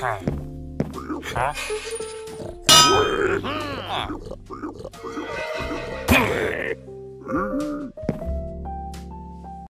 Huh? Hmm.